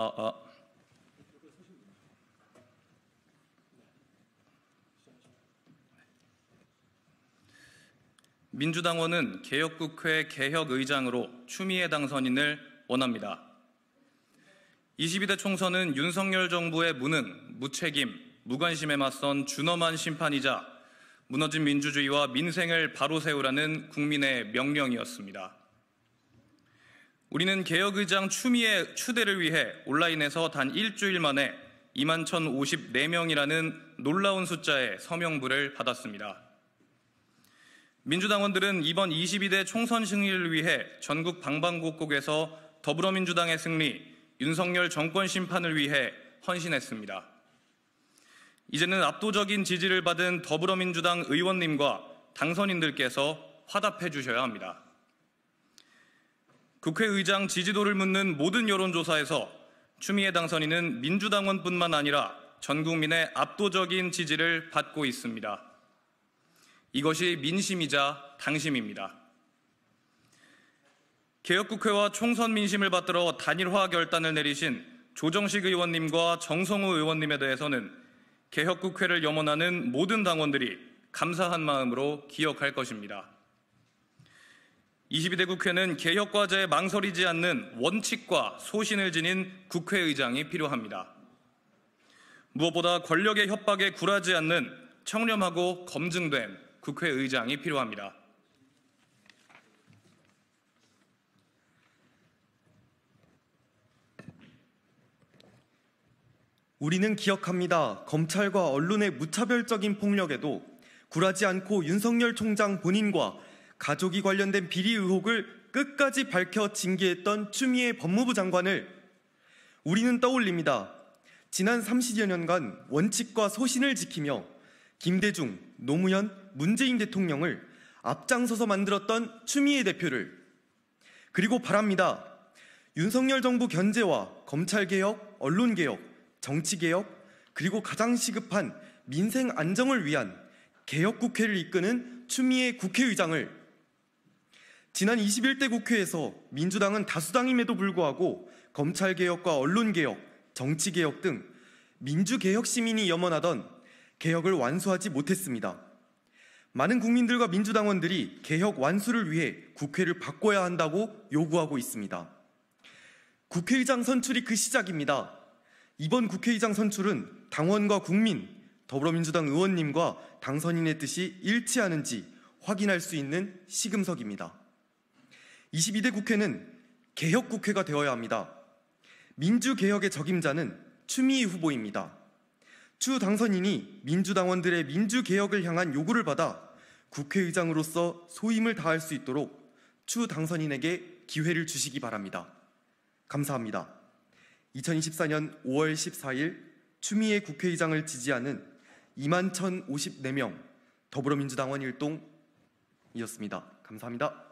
아, 아. 민주당원은 개혁국회 개혁의장으로 추미애 당선인을 원합니다. 22대 총선은 윤석열 정부의 무능, 무책임, 무관심에 맞선 준엄한 심판이자 무너진 민주주의와 민생을 바로 세우라는 국민의 명령이었습니다. 우리는 개혁의장 추미애 추대를 위해 온라인에서 단 일주일 만에 2만 1,054명이라는 놀라운 숫자의 서명부를 받았습니다. 민주당원들은 이번 22대 총선 승리를 위해 전국 방방곡곡에서 더불어민주당의 승리, 윤석열 정권 심판을 위해 헌신했습니다. 이제는 압도적인 지지를 받은 더불어민주당 의원님과 당선인들께서 화답해 주셔야 합니다. 국회의장 지지도를 묻는 모든 여론조사에서 추미애 당선인은 민주당원뿐만 아니라 전 국민의 압도적인 지지를 받고 있습니다. 이것이 민심이자 당심입니다. 개혁국회와 총선 민심을 받들어 단일화 결단을 내리신 조정식 의원님과 정성우 의원님에 대해서는 개혁국회를 염원하는 모든 당원들이 감사한 마음으로 기억할 것입니다. 22대 국회는 개혁과제에 망설이지 않는 원칙과 소신을 지닌 국회의장이 필요합니다. 무엇보다 권력의 협박에 굴하지 않는 청렴하고 검증된 국회의장이 필요합니다. 우리는 기억합니다. 검찰과 언론의 무차별적인 폭력에도 굴하지 않고 윤석열 총장 본인과 가족이 관련된 비리 의혹을 끝까지 밝혀 징계했던 추미애 법무부 장관을 우리는 떠올립니다. 지난 30여 년간 원칙과 소신을 지키며 김대중, 노무현, 문재인 대통령을 앞장서서 만들었던 추미애 대표를 그리고 바랍니다. 윤석열 정부 견제와 검찰개혁, 언론개혁, 정치개혁, 그리고 가장 시급한 민생 안정을 위한 개혁국회를 이끄는 추미애 국회의장을 지난 21대 국회에서 민주당은 다수당임에도 불구하고 검찰개혁과 언론개혁, 정치개혁 등 민주개혁 시민이 염원하던 개혁을 완수하지 못했습니다. 많은 국민들과 민주당원들이 개혁 완수를 위해 국회를 바꿔야 한다고 요구하고 있습니다. 국회의장 선출이 그 시작입니다. 이번 국회의장 선출은 당원과 국민, 더불어민주당 의원님과 당선인의 뜻이 일치하는지 확인할 수 있는 시금석입니다. 22대 국회는 개혁 국회가 되어야 합니다. 민주개혁의 적임자는 추미애 후보입니다. 추 당선인이 민주당원들의 민주개혁을 향한 요구를 받아 국회의장으로서 소임을 다할 수 있도록 추 당선인에게 기회를 주시기 바랍니다. 감사합니다. 2024년 5월 14일 추미애 국회의장을 지지하는 2만 1,054명 더불어민주당원 일동이었습니다. 감사합니다.